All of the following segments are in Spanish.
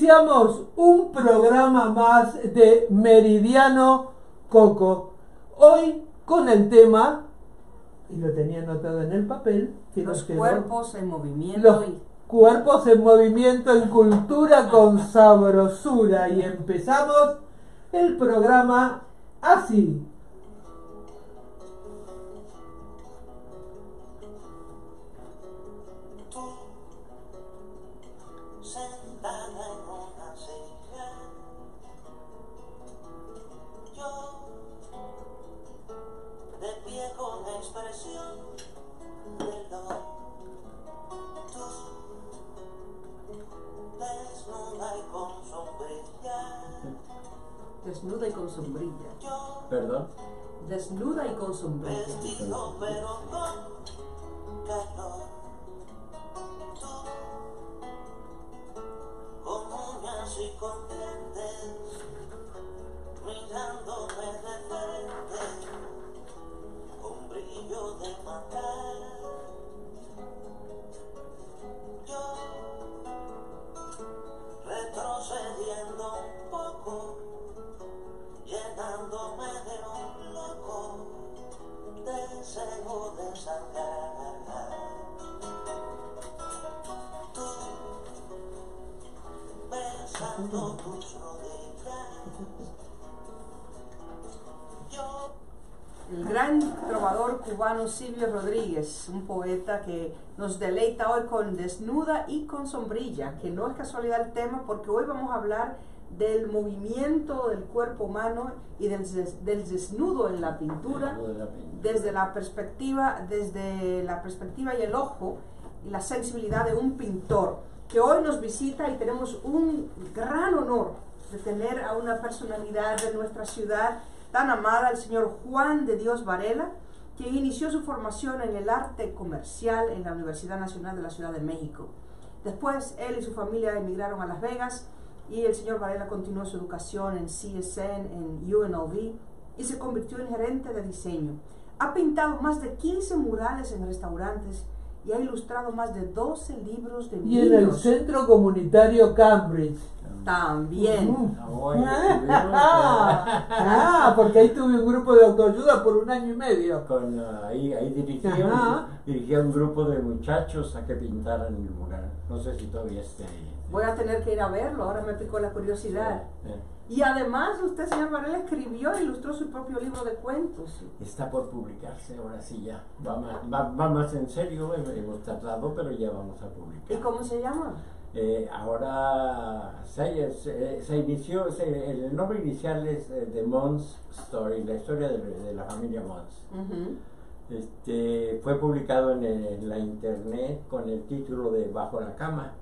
Iniciamos un programa más de Meridiano Coco. Hoy con el tema, y lo tenía anotado en el papel, que Los quedó, cuerpos en movimiento los y cuerpos en movimiento en cultura con sabrosura. Y empezamos el programa así. Desnuda y El gran trovador cubano Silvio Rodríguez, un poeta que nos deleita hoy con Desnuda y con Sombrilla, que no es casualidad el tema porque hoy vamos a hablar del movimiento del cuerpo humano y del, des- del desnudo en pintura la pintura. desde la perspectiva, desde la perspectiva y el ojo y la sensibilidad de un pintor que hoy nos visita y tenemos un gran honor de tener a una personalidad de nuestra ciudad tan amada, el señor Juan de Dios Varela, quien inició su formación en el arte comercial en la Universidad Nacional de la Ciudad de México. Después, él y su familia emigraron a Las Vegas y el señor Varela continuó su educación en CSN, en UNLV y se convirtió en gerente de diseño. Ha pintado más de 15 murales en restaurantes y ha ilustrado más de 12 libros de Y en el niños. Centro Comunitario Cambridge. También. Mm. Ah, Ah, porque ahí tuve un grupo de autoayuda por un año y medio. con, ah, ahí, ahí dirigía, un, dirigía un grupo de muchachos a que pintaran el mural. No sé si todavía esté ahí. Voy a tener que ir a verlo, ahora me picó la curiosidad. Eh, Y además usted, señor Varela, escribió e ilustró su propio libro de cuentos. Está por publicarse, ahora sí ya. Va más, va, va más en serio, hemos tratado, pero ya vamos a publicar. ¿Y cómo se llama? Eh, ahora se, se- se inició, se- el nombre inicial es eh, The Mons Story, la historia de, de la familia Mons. Este, fue publicado en, en la internet con el título de Bajo la cama,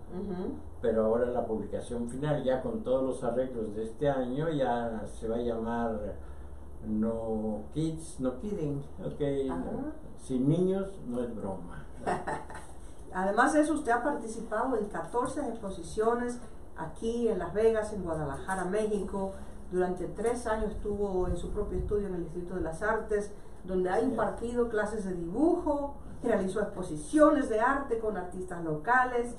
pero ahora la publicación final, ya con todos los arreglos de este año, ya se va a llamar No Kids, No Kidding, ok, Ajá. sin niños no es broma. Además de eso, usted ha participado en 14 exposiciones aquí en Las Vegas, en Guadalajara, México. Durante tres años estuvo en su propio estudio en el Instituto de las Artes, donde ha impartido clases de dibujo, realizó exposiciones de arte con artistas locales.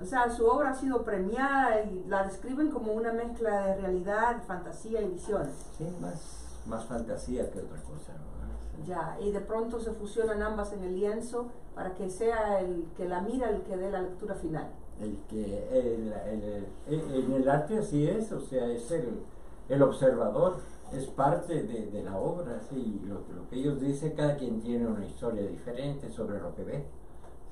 O sea, su obra ha sido premiada y la describen como una mezcla de realidad, fantasía y visiones. Sí, más, más fantasía que otra cosa. ¿no? Sí. Ya, y de pronto se fusionan ambas en el lienzo para que sea el que la mira el que dé la lectura final. El que el, el- el- en el arte así es, o sea, es el, el observador, es parte de, de la obra, sí, lo, lo que ellos dicen, cada quien tiene una historia diferente sobre lo que ve.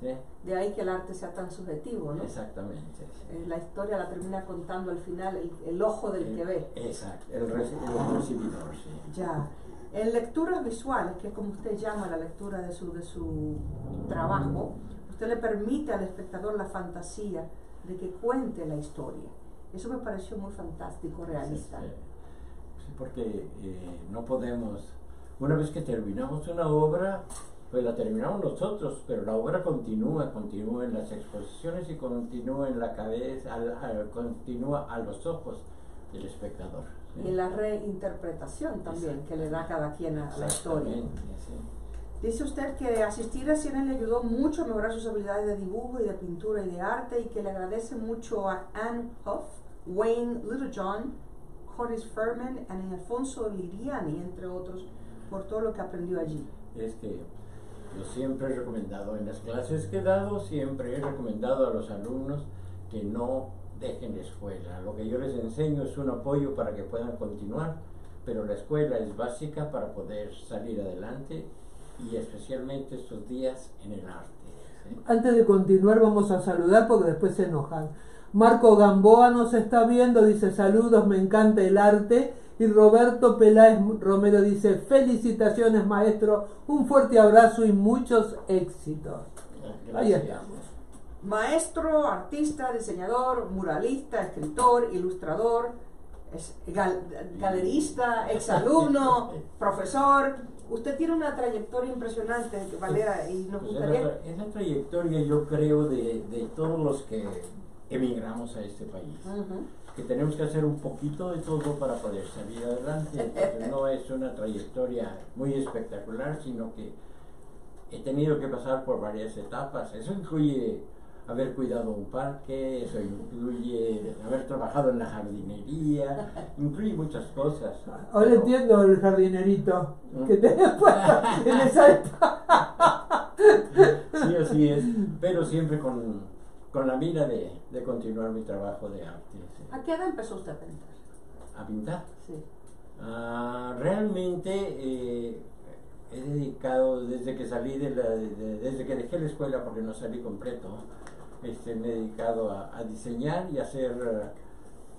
¿sí? De ahí que el arte sea tan subjetivo, ¿no? Exactamente. sí. Eh, la historia la termina contando al final el, el ojo del El- que ve. Exacto, el, el recibidor, sí. Ya. En lecturas visuales, que es como usted llama la lectura de su, de su trabajo, usted le permite al espectador la fantasía de que cuente la historia. Eso me pareció muy fantástico, realista. Sí, sí, porque eh, no podemos, una vez que terminamos una obra, pues la terminamos nosotros, pero la obra continúa, continúa en las exposiciones y continúa en la cabeza, al- al- continúa a los ojos del espectador. Y la reinterpretación también que le da cada quien a la historia. Dice usted que asistir a cine le ayudó mucho a mejorar sus habilidades de dibujo y de pintura y de arte y que le agradece mucho a Anne Hoff Wayne Littlejohn, Horace Furman y Alfonso Liriani, entre otros, por todo lo que aprendió allí. es que yo siempre he recomendado, en las clases que he dado, siempre he recomendado a los alumnos que no dejen la escuela. Lo que yo les enseño es un apoyo para que puedan continuar, pero la escuela es básica para poder salir adelante y especialmente estos días en el arte. ¿sí? Antes de continuar vamos a saludar porque después se enojan. Marco Gamboa nos está viendo, dice saludos, me encanta el arte. Y Roberto Peláez Romero dice felicitaciones maestro, un fuerte abrazo y muchos éxitos. Ahí Gracias. estamos. Maestro, artista, diseñador, muralista, escritor, ilustrador, es- gal- galerista, exalumno, profesor. Usted tiene una trayectoria impresionante, Valera, y nos es, la, gustaría... es la trayectoria, yo creo, de, de todos los que emigramos a este país. Ujú. Que tenemos que hacer un poquito de todo para poder salir adelante. Entonces, no es una trayectoria muy espectacular, sino que he tenido que pasar por varias etapas. Eso incluye haber cuidado un parque, eso incluye haber trabajado en la jardinería, incluye muchas cosas. Ahora Pero- entiendo el jardinerito ¿Mm? que tenés puesto en esa época. Sí, así es, pero siempre con, con la mira de, de continuar mi trabajo de arte, sí. ¿A qué edad empezó usted a pintar? a pintar. Sí. Ah, realmente eh, he dedicado desde que salí de la, de- desde que dejé la escuela porque no salí completo, este, me he dedicado a, a diseñar y a hacer,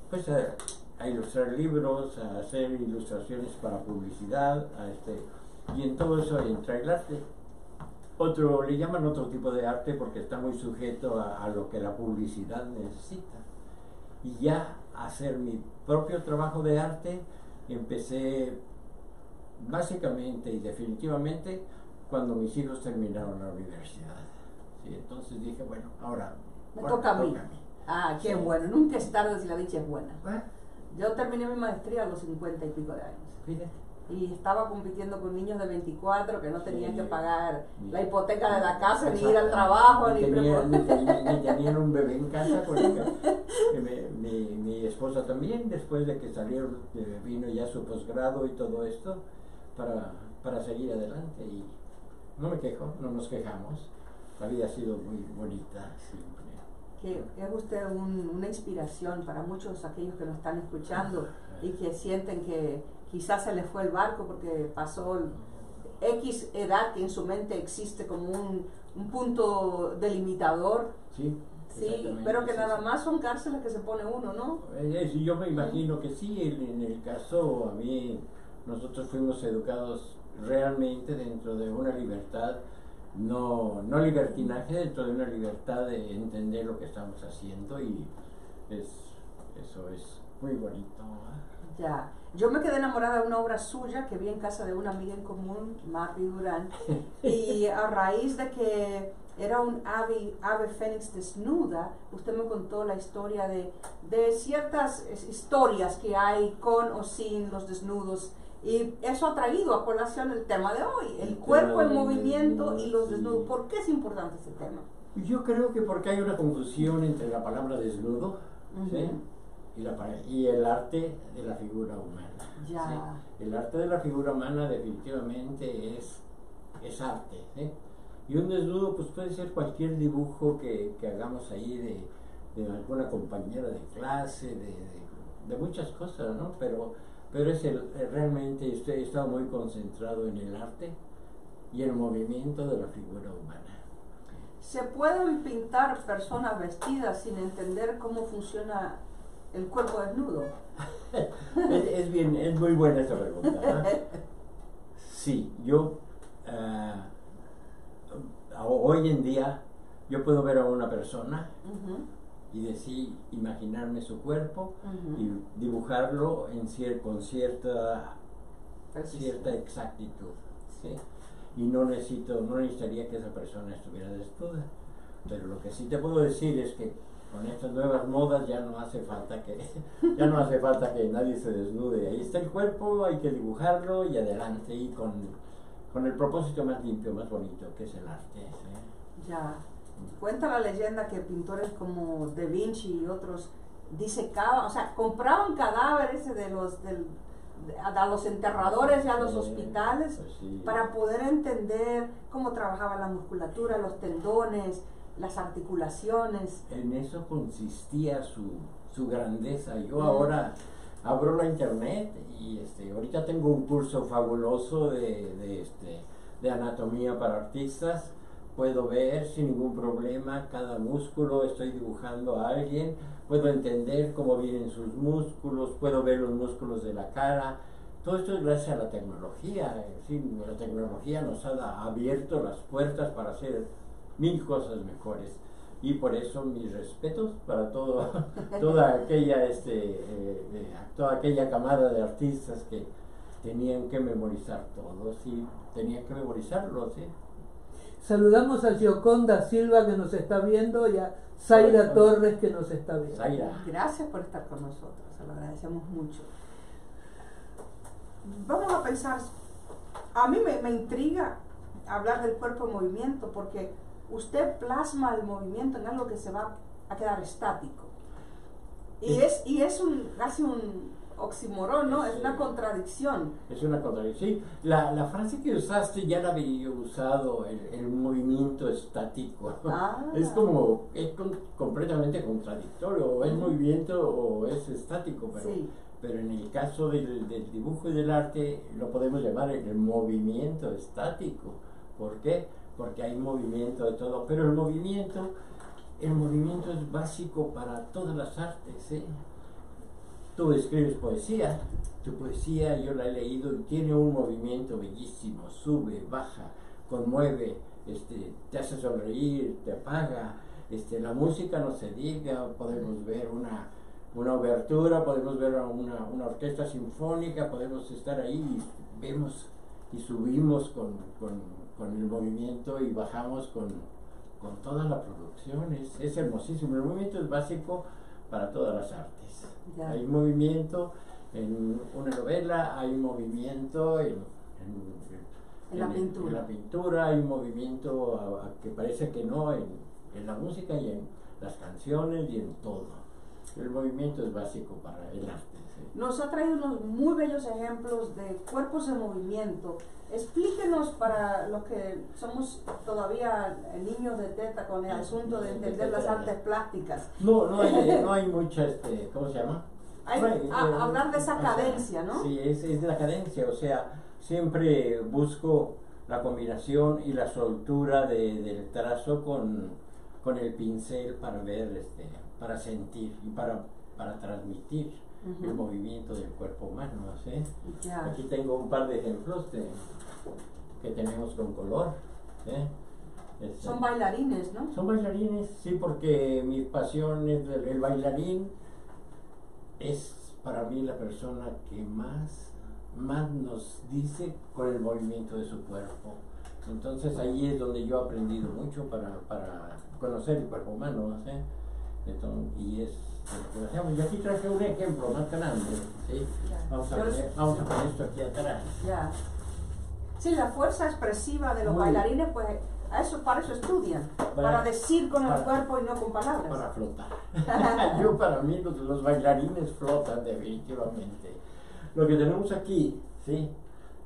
pues a, a ilustrar libros, a hacer ilustraciones para publicidad, a este, y en todo eso entra el arte. Otro, le llaman otro tipo de arte porque está muy sujeto a, a lo que la publicidad necesita. Y ya hacer mi propio trabajo de arte empecé básicamente y definitivamente cuando mis hijos terminaron la universidad. Sí, entonces dije, bueno, ahora Me ahora toca a mí. mí. Ah, qué Sí. bueno. Nunca es tarde si la dicha es buena. Ah, Yo terminé mi maestría a los 50 y pico de años. fíjate. Y estaba compitiendo con niños de 24 que no tenían Sí. que pagar la hipoteca de la casa, ni ir al trabajo, ni, tenía- ni, ni tenían un bebé en casa que me- mi, mi esposa también después de que salieron eh, vino ya su posgrado y todo esto para, para seguir adelante y no me quejo no nos quejamos. La vida ha sido muy bonita siempre. Que es usted un- una inspiración para muchos aquellos que nos están escuchando y que sienten que quizás se les fue el barco porque pasó X edad que en su mente existe como un, un punto delimitador, sí sí, pero que sí, nada más son cárceles que se pone uno, ¿no? Eh, sí, yo me imagino que sí, en, en el caso a mí, nosotros fuimos educados realmente dentro de una libertad, no, no libertinaje, dentro de una libertad de entender lo que estamos haciendo y es, eso es muy bonito. ¿ah? Ya. Yo me quedé enamorada de una obra suya que vi en casa de una amiga en común, Marby Durán, y a raíz de que era un ave, ave fénix desnuda, usted me contó la historia de, de ciertas es, historias que hay con o sin los desnudos. Y eso ha traído a colación el tema de hoy, el El cuerpo en movimiento y los desnudo, sí. desnudos. ¿Por qué es importante este tema? Yo creo que porque hay una confusión entre la palabra desnudo ¿sí? Ujú. y, la, y el arte de la figura humana. Ya. ¿sí? El arte de la figura humana definitivamente es, es arte. ¿sí? Y un desnudo pues puede ser cualquier dibujo que, que hagamos ahí de, de alguna compañera de clase, de, de- de muchas cosas, ¿no? Pero, pero es el, realmente estoy, he estado muy concentrado en el arte y el movimiento de la figura humana. ¿Se pueden pintar personas vestidas sin entender cómo funciona el cuerpo desnudo? es, es bien, es muy buena esa pregunta. ¿no? Sí, yo a- hoy en día yo puedo ver a una persona y decir, imaginarme su cuerpo y dibujarlo en cier- con cierta Precisión. cierta exactitud. ¿sí? Y no necesito, no necesitaría que esa persona estuviera desnuda. Pero lo que sí te puedo decir es que con estas nuevas modas ya no hace falta que ya no hace falta que nadie se desnude. Ahí está el cuerpo, hay que dibujarlo y adelante y con, con el propósito más limpio, más bonito que es el arte. ¿sí? Ya. Cuenta la leyenda que pintores como Da Vinci y otros disecaban, o sea, compraban cadáveres de los, del- de- a los enterradores y a los hospitales pues sí. para poder entender cómo trabajaba la musculatura, los tendones, las articulaciones. En eso consistía su, su grandeza. Yo ahora abro la internet y este, ahorita tengo un curso fabuloso de, de, este, de anatomía para artistas. Puedo ver sin ningún problema cada músculo, estoy dibujando a alguien, puedo entender cómo vienen sus músculos, puedo ver los músculos de la cara. Todo esto es gracias a la tecnología. Fin, la tecnología nos ha abierto las puertas para hacer mil cosas mejores. Y por eso mis respetos para todo, toda aquella este, eh, eh, toda aquella camada de artistas que tenían que memorizar todo, sí, tenían que memorizarlo, sí. Saludamos a Gioconda Silva que nos está viendo y a Zaira Hola. Torres que nos está viendo. Zaira. Gracias por estar con nosotros, se lo agradecemos mucho. Vamos a pensar, a mí me, me intriga hablar del cuerpo en movimiento porque usted plasma el movimiento en algo que se va a quedar estático. Y Sí. es, y es un, casi un oxímoron, ¿no? Es una contradicción. Es una contradicción. Sí, la, la frase que usaste ya la había usado, el, el movimiento estático. Ah. Es como, es con- completamente contradictorio, o es movimiento o es estático, pero, Sí. pero en el caso del, del dibujo y del arte lo podemos llamar el movimiento estático. ¿Por qué? Porque hay movimiento de todo, pero el movimiento, el movimiento es básico para todas las artes, ¿sí? Tú escribes poesía, tu poesía yo la he leído y tiene un movimiento bellísimo, sube, baja, conmueve, este, te hace sonreír, te apaga, este, la música no se diga, podemos ver una, una obertura, podemos ver una, una orquesta sinfónica, podemos estar ahí y vemos y subimos con, con- con el movimiento y bajamos con, con toda la producción, es hermosísimo, el movimiento es básico para todas las artes. Ya. Hay movimiento en una novela, hay movimiento en, en- En la pintura. en la pintura, hay movimiento a- a que parece que no en, en la música y en las canciones y en todo. El movimiento es básico para el arte. Nos ha traído unos muy bellos ejemplos de cuerpos en movimiento. Explíquenos para los que somos todavía niños de teta con el asunto de entender las artes plásticas. No, no hay, no hay mucha, este, ¿cómo se llama? Hay- No hay, a- eh, hablar de esa cadencia, ¿no? Sí, es, es la cadencia, o sea, siempre busco la combinación y la soltura de- del trazo con, con el pincel para ver, este, para sentir y para, para transmitir el Ujú. movimiento del cuerpo humano, ¿sí? Ya. Aquí tengo un par de ejemplos de, que tenemos con color. ¿eh? Este, Son bailarines, ¿no? son bailarines, sí, porque mi pasión es el, el bailarín es para mí la persona que más, más nos dice con el movimiento de su cuerpo. Entonces ahí es donde yo he aprendido mucho para, para conocer el cuerpo humano, ¿sí? Entonces, y es lo que hacemos. Y aquí traje un ejemplo más grande, ¿sí? Vamos a Yo poner, vamos a poner esto aquí atrás. Ya. Sí, la fuerza expresiva de los Muy- bailarines, pues a eso, para eso estudian. Para, Para- decir con el cuerpo y no con palabras. para flotar. Yo para mí los, los bailarines flotan definitivamente. Lo que tenemos aquí, ¿sí?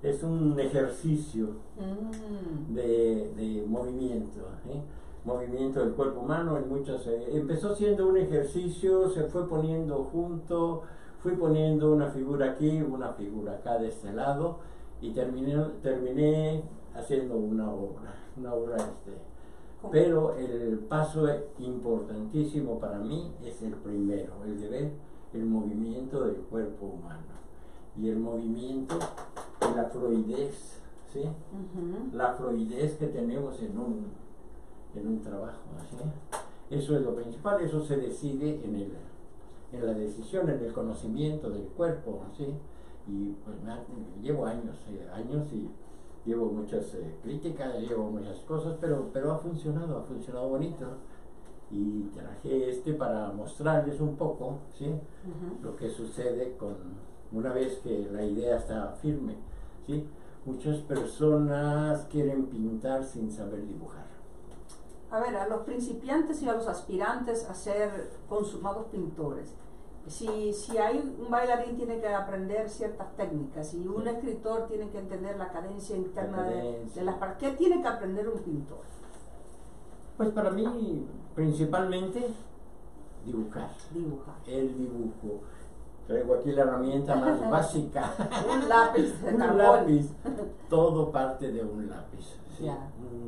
Es un ejercicio Mm. de, de movimiento, ¿sí? Movimiento del cuerpo humano en muchas eh, empezó siendo un ejercicio, se fue poniendo junto, fui poniendo una figura aquí, una figura acá de este lado y terminé, terminé haciendo una obra, una obra este, pero el paso importantísimo para mí es el primero, el de ver el movimiento del cuerpo humano y el movimiento de la fluidez, ¿sí? La fluidez que tenemos en un, en un trabajo. ¿sí? Eso es lo principal, eso se decide en, el, en la decisión, en el conocimiento del cuerpo. ¿sí? Y pues me llevo años, eh, años y llevo muchas eh, críticas, llevo muchas cosas, pero, pero ha funcionado, ha funcionado bonito. Y traje este para mostrarles un poco ¿sí? Lo que sucede con una vez que la idea está firme. ¿sí? Muchas personas quieren pintar sin saber dibujar. A ver, a los principiantes y a los aspirantes a ser consumados pintores, Si, si hay un bailarín tiene que aprender ciertas técnicas y un escritor tiene que entender la cadencia interna de, cadencia. de las ¿Qué tiene que aprender un pintor? Pues para mí, principalmente, dibujar. Dibujar. El dibujo. Traigo aquí la herramienta más básica. Un lápiz un lápiz. Todo parte de un lápiz.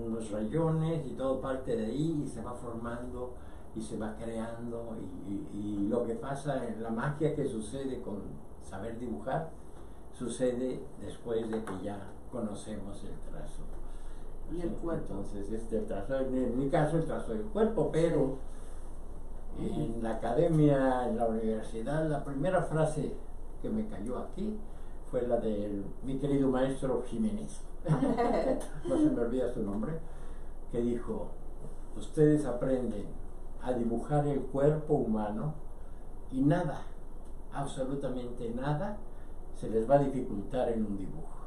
Unos rayones y todo parte de ahí y se va formando y se va creando. Y, y- y lo que pasa, en la magia que sucede con saber dibujar, sucede después de que ya conocemos el trazo. Y el cuerpo. Entonces, este trazo, en, en mi caso, el trazo del cuerpo, pero en la academia, en la universidad, la primera frase que me cayó aquí fue la de mi querido maestro Jiménez. no se me olvida su nombre, que dijo, ustedes aprenden a dibujar el cuerpo humano y nada, absolutamente nada, se les va a dificultar en un dibujo.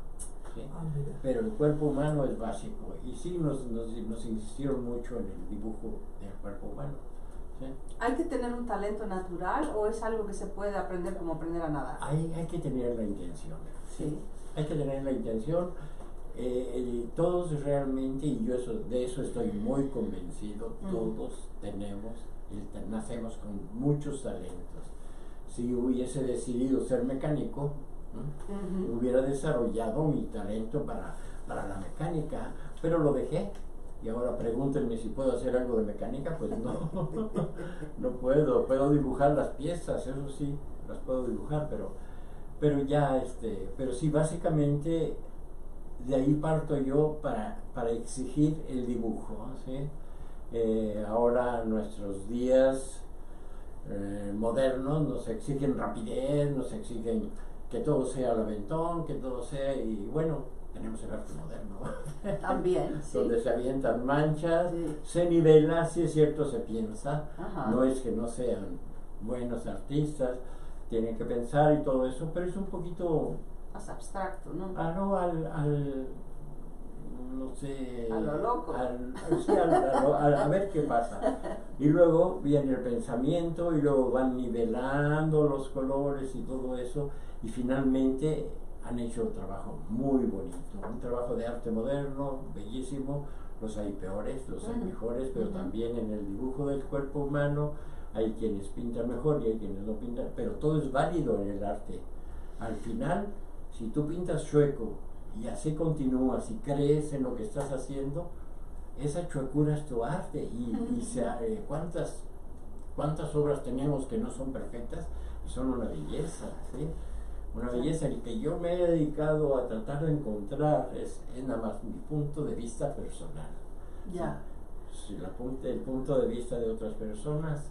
¿sí? Ah. Pero el cuerpo humano es básico y sí nos, nos, nos insistieron mucho en el dibujo del cuerpo humano. ¿sí? ¿Hay que tener un talento natural o es algo que se puede aprender como aprender a nadar? Hay, hay que tener la intención. Sí. Hay que tener la intención. Eh, todos realmente, y yo eso, de eso estoy muy convencido, Mm. todos tenemos, nacemos con muchos talentos. Si hubiese decidido ser mecánico, hubiera desarrollado mi talento para, para la mecánica, pero lo dejé. Y ahora pregúntenme si puedo hacer algo de mecánica, pues no, no puedo. Puedo dibujar las piezas, eso sí, las puedo dibujar, pero, pero ya, este, pero sí, básicamente de ahí parto yo para, para exigir el dibujo. ¿sí? Eh, ahora nuestros días eh, modernos nos exigen rapidez, nos exigen que todo sea al aventón, que todo sea, y bueno, tenemos el arte moderno, También, sí. donde se avientan manchas, Sí. se nivela, si es cierto, se piensa, Ajá. no es que no sean buenos artistas, tienen que pensar y todo eso, pero es un poquito, Más abstracto, ¿no? ah, no, al, al no sé, A lo loco. al- sí, al- a, lo- a- a ver qué pasa. Y luego viene el pensamiento y luego van nivelando los colores y todo eso y finalmente han hecho un trabajo muy bonito, un trabajo de arte moderno, bellísimo, los hay peores, los hay mejores, pero también en el dibujo del cuerpo humano hay quienes pintan mejor y hay quienes no pintan, pero todo es válido en el arte. Al final, si tú pintas chueco y así continúas y crees en lo que estás haciendo, esa chuecura es tu arte y, y se- eh, ¿cuántas, cuántas obras tenemos que no son perfectas y son una belleza, ¿sí? Una belleza y que yo me he dedicado a tratar de encontrar es, es nada más mi punto de vista personal. Ya. Si la el punto de vista de otras personas,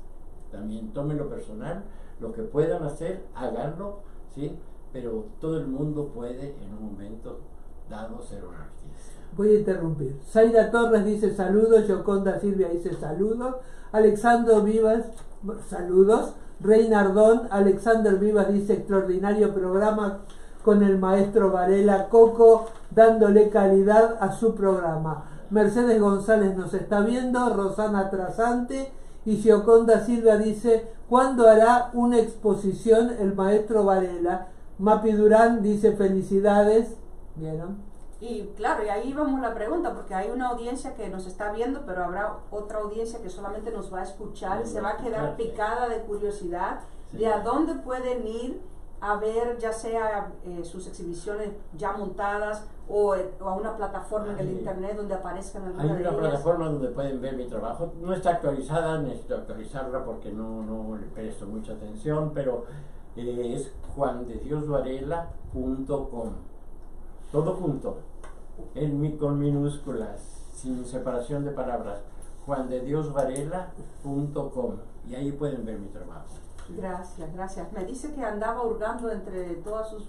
también tómenlo personal, lo que puedan hacer, háganlo, ¿sí? Pero todo el mundo puede en un momento dado ser un artista. Voy a interrumpir. Zaira Torres dice saludos, Yoconda Silvia dice saludos, Alexandro Vivas, saludos, Reinardón, Alexander Vivas dice extraordinario programa con el maestro Varela Coco, dándole calidad a su programa. Mercedes González nos está viendo, Rosana Trasante y Gioconda Silva dice, ¿cuándo hará una exposición el maestro Varela? Mapi Durán dice felicidades. ¿Vieron? Y claro, y ahí vamos la pregunta, porque hay una audiencia que nos está viendo, pero habrá otra audiencia que solamente nos va a escuchar, Nos se va a quedar picada de curiosidad Sí. de a dónde pueden ir a ver ya sea eh, sus exhibiciones ya montadas o, o a una plataforma en el Hay- internet donde aparezcan Hay algunas de una ellas. plataforma donde pueden ver mi trabajo. No está actualizada, necesito actualizarla porque no, no le presto mucha atención, pero eh, es juandediosvarela.com. Todo junto, en mi, con minúsculas, sin separación de palabras. juandediosvarela.com y ahí pueden ver mi trabajo. Gracias, gracias. Me dice que andaba hurgando entre todas sus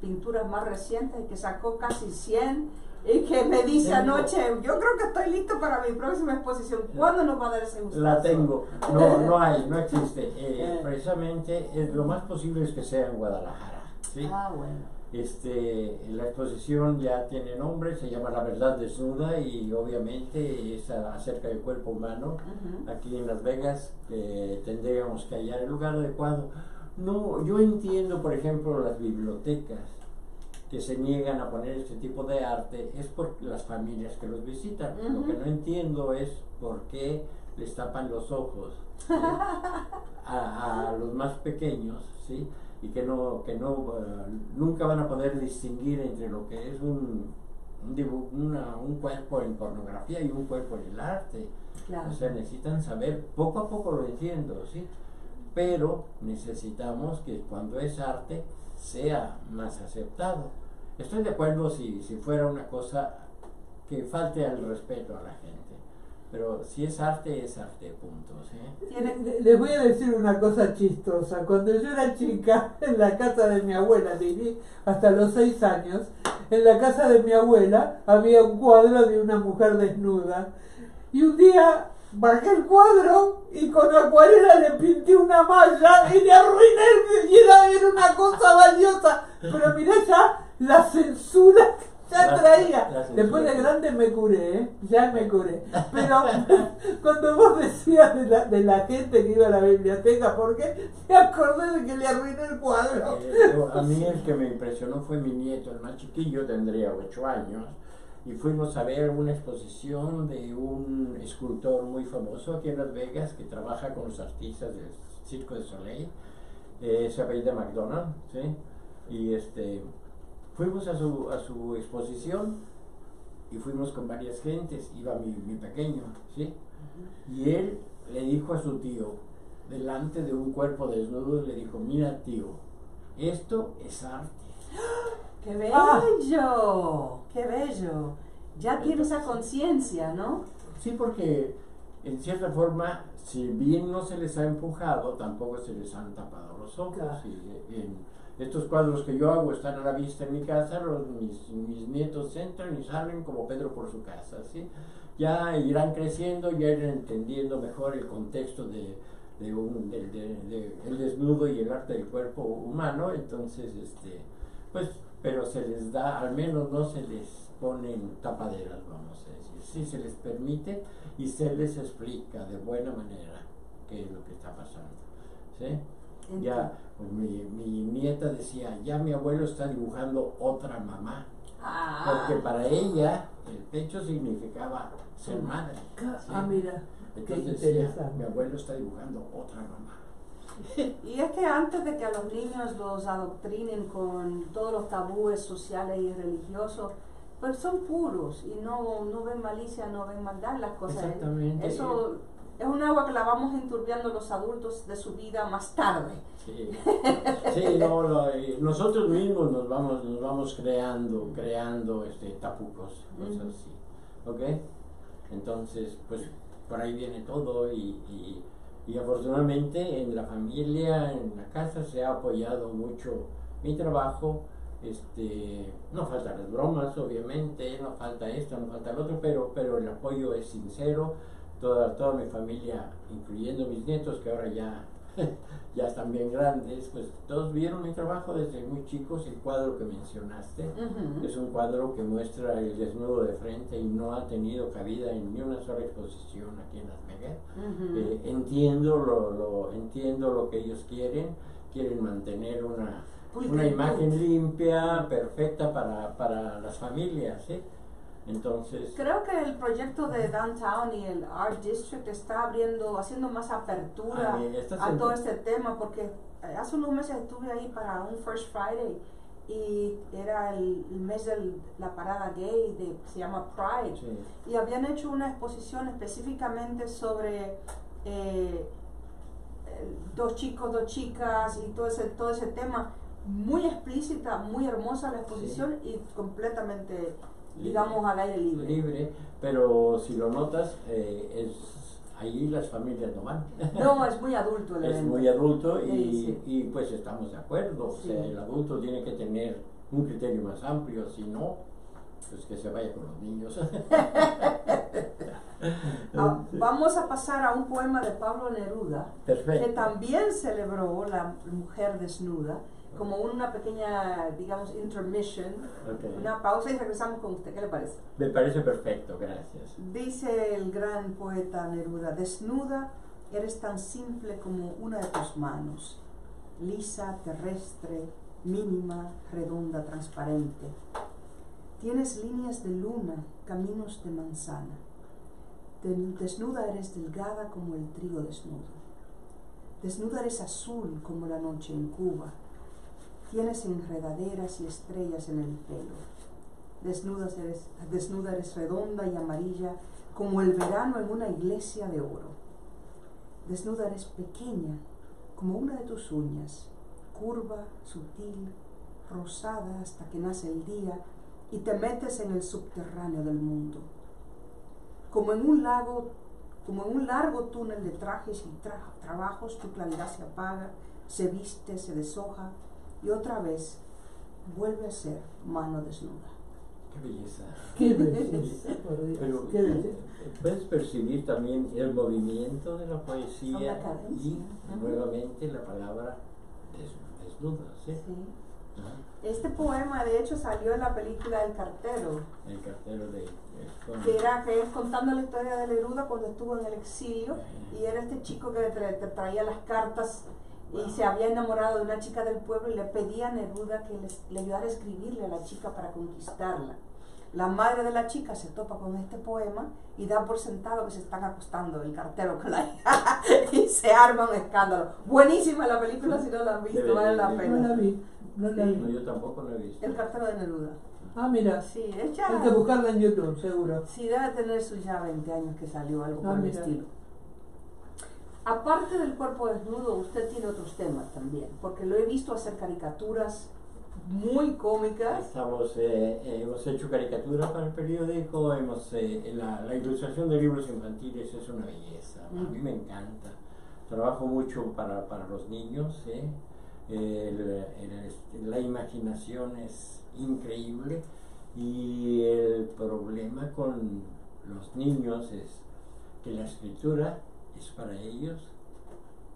pinturas más recientes y que sacó casi 100 y que me dice anoche, yo creo que estoy listo para mi próxima exposición. ¿Cuándo nos va a dar ese gusto? La tengo. No, no hay, no existe. Eh, precisamente eh, lo más posible es que sea en Guadalajara. ¿sí? Ah, bueno. Este, la exposición ya tiene nombre, se llama La Verdad Desnuda y obviamente es acerca del cuerpo humano. Aquí en Las Vegas eh, tendríamos que hallar el lugar adecuado. No, yo entiendo, por ejemplo, las bibliotecas que se niegan a poner este tipo de arte es por las familias que los visitan. Lo que no entiendo es por qué les tapan los ojos ¿sí? a, a los más pequeños, ¿sí? Y que no, que no eh, nunca van a poder distinguir entre lo que es un, un, dibu- una- un cuerpo en pornografía y un cuerpo en el arte. Claro. O sea, necesitan saber, poco a poco lo entiendo, ¿sí? Pero necesitamos que cuando es arte sea más aceptado. Estoy de acuerdo si, si fuera una cosa que falte al respeto a la gente. Pero si es arte, es arte, punto. ¿sí? Tiene- Le- Les voy a decir una cosa chistosa. Cuando yo era chica, en la casa de mi abuela, viví hasta los seis años, en la casa de mi abuela había un cuadro de una mujer desnuda. Y un día bajé el cuadro y con acuarela le pinté una malla y le arruiné el- y era, era una cosa valiosa. Pero mirá ya la censura que ya traía. la. Después de grande me curé, ¿eh? ya me curé. Pero cuando vos decías de la, de la gente que iba a la biblioteca, ¿por qué? Me acordé de que le arruiné el cuadro. Eh, a mí el que me impresionó fue mi nieto, el más chiquillo, tendría ocho años, y fuimos a ver una exposición de un escultor muy famoso aquí en Las Vegas que trabaja con los artistas del Circo de Soleil, eh, se apellida McDonald, ¿sí? Y este, fuimos a su, a su exposición y fuimos con varias gentes, iba mi, mi pequeño, ¿sí? Y él le dijo a su tío, delante de un cuerpo desnudo, le dijo, mira tío, esto es arte. ¡Qué bello! Ah. ¡Qué bello! Ya tiene esa conciencia, ¿no? Sí, porque en cierta forma, si bien no se les ha empujado, tampoco se les han tapado los ojos. Claro. Y, en estos cuadros que yo hago están a la vista en mi casa, los, mis, mis nietos entran y salen como Pedro por su casa, ¿sí? Ya irán creciendo, ya irán entendiendo mejor el contexto de, de un, del- de- de el desnudo y el arte del cuerpo humano, entonces, este, pues, pero se les da, al menos no se les ponen tapaderas, vamos a decir, sí se les permite y se les explica de buena manera qué es lo que está pasando, ¿sí? Ya, pues mi, mi nieta decía, ya mi abuelo está dibujando otra mamá, Ah, porque para ella el pecho significaba ser madre. ¿sí? Ah, mira, Entonces decía, mi abuelo está dibujando otra mamá. Y es que antes de que a los niños los adoctrinen con todos los tabúes sociales y religiosos, pues son puros y no, no ven malicia, no ven maldad las cosas. Exactamente. Eso es un agua que la vamos enturbiando los adultos de su vida más tarde. Sí, sí no, eh, nosotros mismos nos vamos, nos vamos creando, creando este, tapucos, cosas Ujú. así, ¿ok? Entonces, pues por ahí viene todo y, y, y afortunadamente en la familia, en la casa se ha apoyado mucho mi trabajo, este, no faltan las bromas, obviamente, no falta esto, no falta lo otro, pero, pero el apoyo es sincero, toda, toda mi familia, incluyendo mis nietos que ahora ya ya están bien grandes, pues todos vieron mi trabajo desde muy chicos, el cuadro que mencionaste, es un cuadro que muestra el desnudo de frente y no ha tenido cabida en ni una sola exposición aquí en Las Vegas. Eh, entiendo, lo, lo- entiendo lo que ellos quieren, quieren mantener una, una imagen limpia, perfecta para, para las familias, ¿sí? Entonces, Creo que el proyecto de Downtown y el Art District está abriendo, haciendo más apertura Ah, a todo este tema, porque eh, hace unos meses estuve ahí para un First Friday y era el, el mes de la parada gay, de, se llama Pride, sí, y habían hecho una exposición específicamente sobre eh, eh, dos chicos, dos chicas y todo ese, todo ese tema, muy explícita, muy hermosa la exposición y completamente, digamos, al aire libre. libre, pero si lo notas, eh, es ahí las familias no van. No, es muy adulto el es muy adulto y, Sí, sí. y, pues estamos de acuerdo. O Sí. sea, el adulto tiene que tener un criterio más amplio, si no, pues que se vaya con los niños. Ah, vamos a pasar a un poema de Pablo Neruda, que Perfecto. también celebró la mujer desnuda, como una pequeña, digamos, intermission, Ok. una pausa y regresamos con usted. ¿Qué le parece? Me parece perfecto, gracias. Dice el gran poeta Neruda, desnuda eres tan simple como una de tus manos. lisa, terrestre, mínima, redonda, transparente. Tienes líneas de luna, caminos de manzana. Desnuda eres delgada como el trigo desnudo. Desnuda eres azul como la noche en Cuba. Tienes enredaderas y estrellas en el pelo. Desnuda eres, desnuda eres redonda y amarilla como el verano en una iglesia de oro. Desnuda eres pequeña como una de tus uñas, curva, sutil, rosada hasta que nace el día y te metes en el subterráneo del mundo. Como en un lago, como en un largo túnel de trajes y tra- trabajos, tu claridad se apaga, se viste, se deshoja y otra vez vuelve a ser mano desnuda. Qué belleza. Qué belleza, Pero qué belleza. puedes percibir también el movimiento de la poesía y nuevamente la palabra des- desnuda, ¿sí? Ajá. Este poema de hecho salió en la película El cartero, El cartero de... con- que era que es contando la historia de Neruda cuando estuvo en el exilio y era este chico que te, te traía las cartas y se había enamorado de una chica del pueblo y le pedía a Neruda que les- le ayudara a escribirle a la chica para conquistarla. La madre de la chica se topa con este poema y da por sentado que se están acostando el cartero con la hija y se arma un escándalo. Buenísima la película si no la han visto, vale la No la pena. vi, no la No, vi. yo tampoco lo he visto. El cartero de Neruda. Ah, mira, Sí, es ya... hay que buscarla en YouTube, seguro. Sí, debe tener sus ya 20 años que salió algo Ah, por el estilo. Aparte del cuerpo desnudo, usted tiene otros temas también, porque lo he visto hacer caricaturas muy cómicas. Estamos, eh, eh, hemos hecho caricaturas para el periódico, hemos, eh, la, la ilustración de libros infantiles es una belleza, a mí Mm. me encanta. Trabajo mucho para, para los niños, ¿eh? El- el- la imaginación es increíble y el problema con los niños es que la escritura es para ellos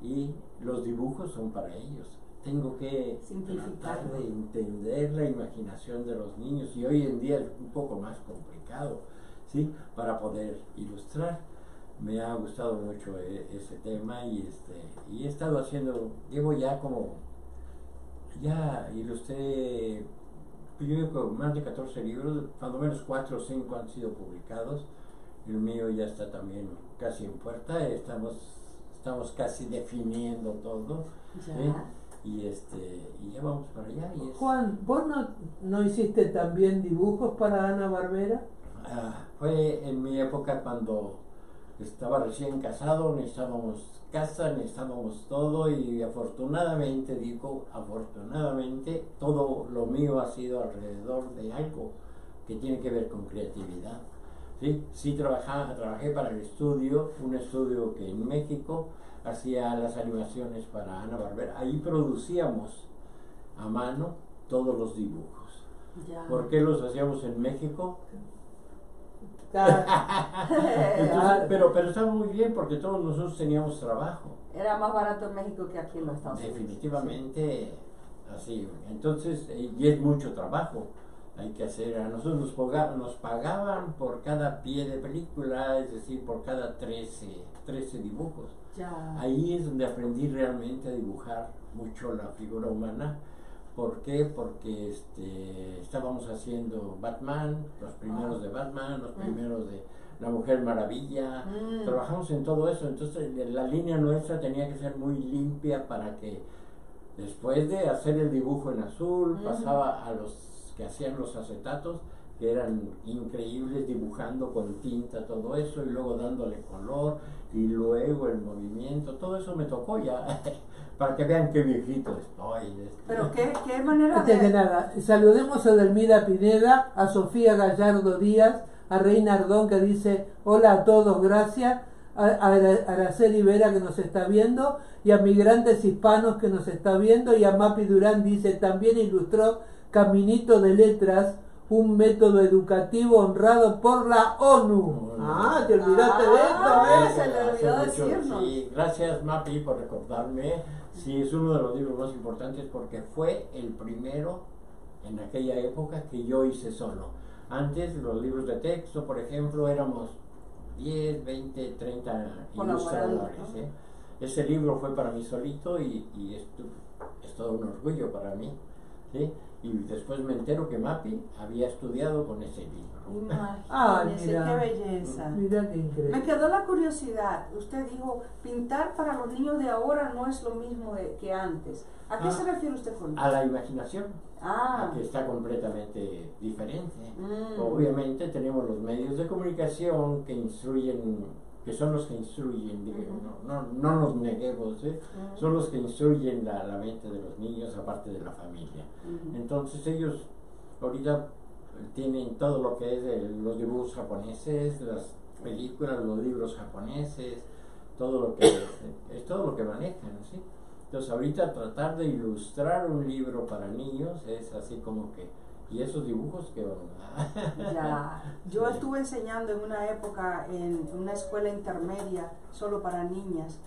y los dibujos son para ellos. Tengo que tratar de entender la imaginación de los niños y hoy en día es un poco más complicado, ¿sí? Para poder ilustrar. Me ha gustado mucho e- ese tema y este y he estado haciendo, llevo ya como ya ilustré yo creo que más de 14 libros, cuando menos 4 o 5 han sido publicados. El mío ya está también casi en puerta, estamos, estamos casi definiendo todo. ¿eh? Y este, y ya vamos para allá. Y es- Juan, ¿vos no, no hiciste también dibujos para Ana Barbera? Ah, fue en mi época cuando estaba recién casado, necesitábamos casa, necesitábamos todo y afortunadamente, digo, afortunadamente, todo lo mío ha sido alrededor de algo que tiene que ver con creatividad. Sí, sí trabajaba, trabajé para el estudio, un estudio que en México hacía las animaciones para Ana Barbera. Ahí producíamos a mano todos los dibujos. Ya. ¿Por qué los hacíamos en México? Claro. Entonces, pero, pero estaba muy bien porque todos nosotros teníamos trabajo. Era más barato en México que aquí en los Estados Unidos. Definitivamente así. Entonces, y es mucho trabajo. Hay que hacer, a nosotros nos, paga- nos pagaban por cada pie de película, es decir, por cada 13, 13 dibujos. Ya. Ahí es donde aprendí realmente a dibujar mucho la figura humana. ¿Por qué? Porque este, estábamos haciendo Batman, los primeros de Batman, los Mm. primeros de La Mujer Maravilla. Mm. Trabajamos en todo eso, entonces la línea nuestra tenía que ser muy limpia para que después de hacer el dibujo en azul, Ujú. pasaba a los que hacían los acetatos, que eran increíbles dibujando con tinta todo eso y luego dándole color y luego el movimiento, todo eso me tocó ya, para que vean qué viejito estoy. este. Pero qué, qué manera Antes que de... nada, saludemos a Delmira Pineda, a Sofía Gallardo Díaz, a Reina Ardón que dice hola a todos, gracias, a, a Ara- Araceli Vera que nos está viendo, y a Migrantes Hispanos que nos está viendo, y a Mapi Durán dice también ilustró Caminito de Letras, un método educativo honrado por la ONU. Ah, te olvidaste de Ah, esto, se ¿eh? le Hace olvidó decirnos. sí, gracias Mapi por recordarme. Sí, es uno de los libros más importantes porque fue el primero en aquella época que yo hice solo. Antes los libros de texto, por ejemplo, éramos 10, 20, 30 Colaborando, ilustradores. ¿eh? Ese libro fue para mí solito y, es todo un orgullo para mí. ¿sí? Y después me entero que Mapi había estudiado con ese libro. Ah, Imagínese, mira. qué belleza. Mira qué Me increíble. quedó la curiosidad. Usted dijo, pintar para los niños de ahora no es lo mismo de- que antes. ¿A qué Ah. se refiere usted con eso? A la imaginación, Ah, a que está completamente diferente. Mm. Obviamente tenemos los medios de comunicación que instruyen, que son los que instruyen, digo, no, no, no nos neguemos, ¿eh? Son los que instruyen la, la mente de los niños aparte de la familia. Entonces ellos ahorita tienen todo lo que es de los dibujos japoneses, las películas, los libros japoneses, todo lo que es todo lo que manejan, ¿sí? Entonces ahorita tratar de ilustrar un libro para niños es así como que y esos dibujos que Ya. Yo Sí. estuve enseñando en una época en una escuela intermedia solo para niñas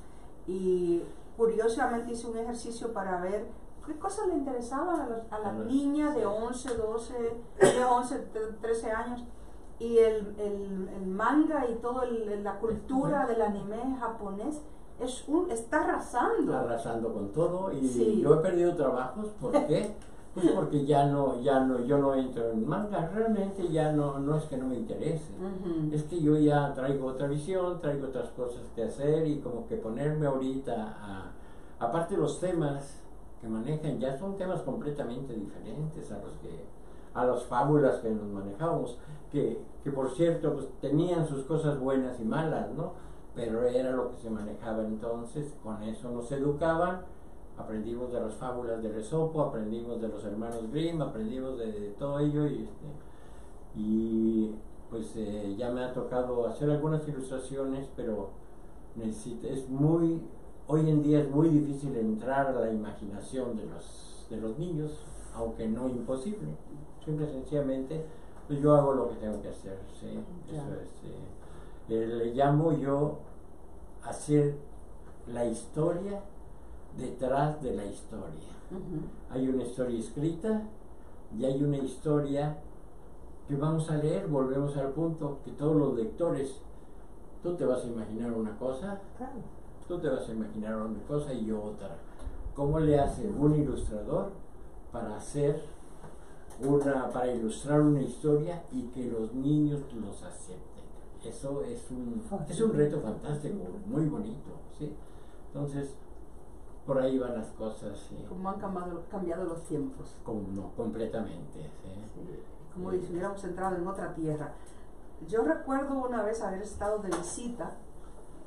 y curiosamente hice un ejercicio para ver qué cosas le interesaban a, los- a las niñas de 11, 12, de 11, tre- 13 años. Y el, el- el manga y toda la cultura del anime japonés es un, está arrasando. arrasando con todo y Sí. yo he perdido trabajos, ¿por qué? Pues porque ya no, ya no, yo no entro en manga, realmente ya no, no es que no me interese. Es que yo ya traigo otra visión, traigo otras cosas que hacer y como que ponerme ahorita a... Aparte los temas que manejan ya son temas completamente diferentes a los que... a las fábulas que nos manejábamos, que, que por cierto pues tenían sus cosas buenas y malas, ¿no? Pero era lo que se manejaba entonces, con eso nos educaban, aprendimos de las fábulas de Esopo, aprendimos de los hermanos Grimm, aprendimos de, de todo ello y este, y pues eh, ya me ha tocado hacer algunas ilustraciones, pero necesita, es muy, hoy en día es muy difícil entrar a la imaginación de los, de los niños, aunque no imposible. Simple sencillamente, pues yo hago lo que tengo que hacer, ¿sí? Ya. Eso es, eh, le llamo yo hacer la historia detrás de la historia hay una historia escrita y hay una historia que vamos a leer, volvemos al punto que todos los lectores, tú te vas a imaginar una cosa, Claro. tú te vas a imaginar una cosa y yo otra. ¿Cómo le hace un ilustrador para hacer una, para ilustrar una historia y que los niños los acepten? Eso es un, es un reto fantástico, muy bonito, ¿sí? Entonces, por ahí van las cosas, ¿sí? Como han cambiado, cambiado los tiempos. Como no, completamente. ¿sí? como Sí. si hubiéramos entrado en otra tierra. Yo recuerdo una vez haber estado de visita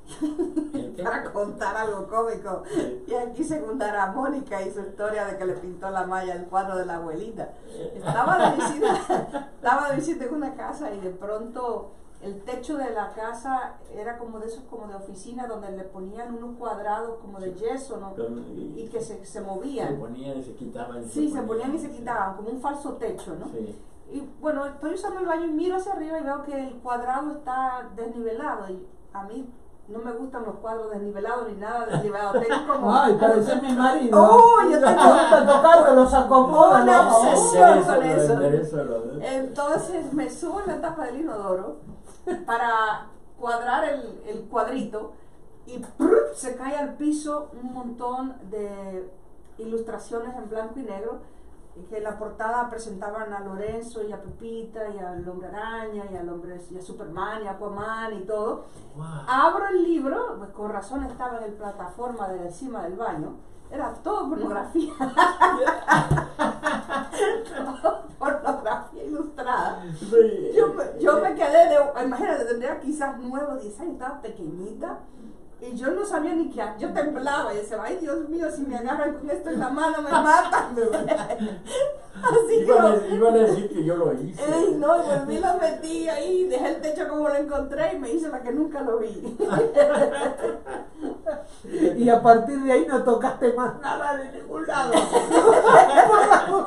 para contar algo cómico. Y aquí se contará a Mónica y su historia de que le pintó la malla el cuadro de la abuelita. Estaba de visita, estaba de visita en una casa y de pronto el techo de la casa era como de esos como de oficina donde le ponían unos cuadrados como de yeso, ¿no? Y, Y que se, se se movían. ponían y se quitaban. y Sí, se ponían y se quitaban, como un falso techo, ¿no? Sí. Y bueno, estoy usando el baño y miro hacia arriba y veo que el cuadrado está desnivelado. Y a mí no me gustan los cuadros desnivelados ni nada desnivelado. Tengo como Ay, parece mi marido. Oh, yo tengo- tocarlo, los acomodo. Una obsesión. con eso. Entonces me subo en la tapa del inodoro para cuadrar el, el cuadrito y se cae al piso un montón de ilustraciones en blanco y negro y que en la portada presentaban a Lorenzo y a Pepita y al hombre araña y al hombre y a Superman y a Aquaman y todo. Wow. Abro el libro, pues con razón estaba en el plataforma de encima del baño, era todo pornografía. Todo pornografía ilustrada. Yo me, yo me quedé de, imagínate, tendría quizás nueve o diez años, estaba pequeñita y yo no sabía ni qué. Yo temblaba y decía, ay Dios mío, si me agarran con esto en la mano me matan. Así que Iban a, lo- iban a decir que yo lo hice. Ey, no, volví, lo metí ahí, dejé el techo como lo encontré y me hice la que nunca lo vi. Y a partir de ahí no tocaste más nada de ningún lado.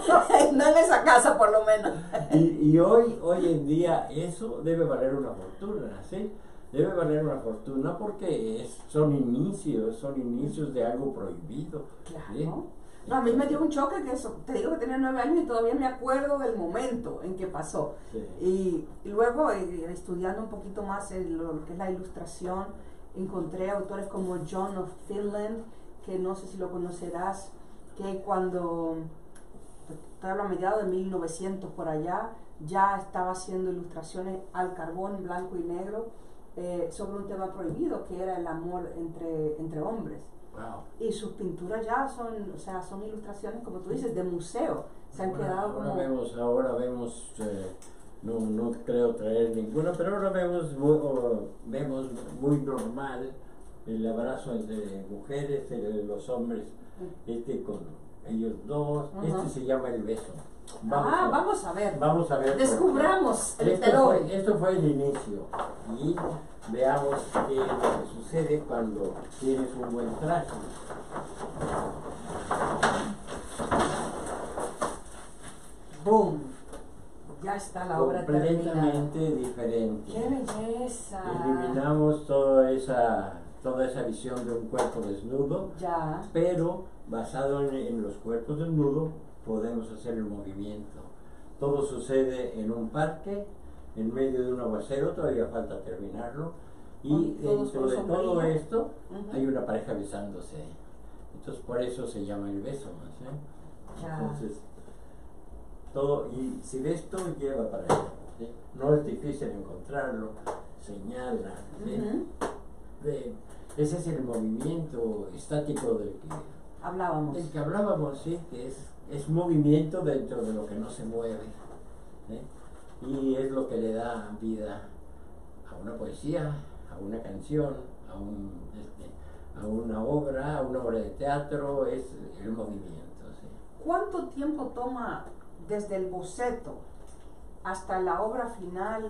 no en esa casa por lo menos. Y, y hoy, hoy en día eso debe valer una fortuna, ¿sí? Debe valer una fortuna porque es- son inicios, son inicios de algo prohibido. ¿sí? Claro. No, a mí me dio un choque que eso, te digo que tenía nueve años y todavía me acuerdo del momento en que pasó. Sí. Y, y luego, eh, estudiando un poquito más el- lo que es la ilustración, encontré autores como John of Finland, que no sé si lo conocerás, que cuando, estoy hablando a mediados de 1900 por allá, ya estaba haciendo ilustraciones al carbón blanco y negro eh, sobre un tema prohibido que era el amor entre, entre hombres. Wow. Y sus pinturas ya son, o sea, son ilustraciones, como tú dices, de museo. Se han Ahora- quedado ahora como... vemos, ahora vemos, eh, no, no creo traer ninguna, pero ahora vemos vemos muy normal el abrazo entre mujeres, el- los hombres, este con ellos dos, Ajá. este se llama el beso. Ah, a- vamos a ver. Vamos a ver. Descubramos el Esto fue, esto fue el inicio y veamos qué es lo que sucede cuando tienes un buen traje. ¡Boom! Ya está la obra terminada. completamente diferente. ¡Qué belleza! Eliminamos toda esa, toda esa visión de un cuerpo desnudo, Ya. pero basado en, en los cuerpos desnudos podemos hacer el movimiento. Todo sucede en un parque, en medio de un aguacero, todavía falta terminarlo, y dentro de todo esto Ujú. hay una pareja besándose. Entonces por eso se llama el beso. ¿sí? Ya. Entonces, todo, y si ves todo lleva para allá. ¿sí? No es difícil encontrarlo, señala. ¿sí? Ujú. De- ese es el movimiento estático del que, Hablábamos. del que hablábamos, ¿sí? que es, es movimiento dentro de lo que no se mueve. ¿sí? Y es lo que le da vida a una poesía, a una canción, a, un, este, a una obra, a una obra de teatro, es el movimiento. ¿sí? ¿Cuánto tiempo toma desde el boceto hasta la obra final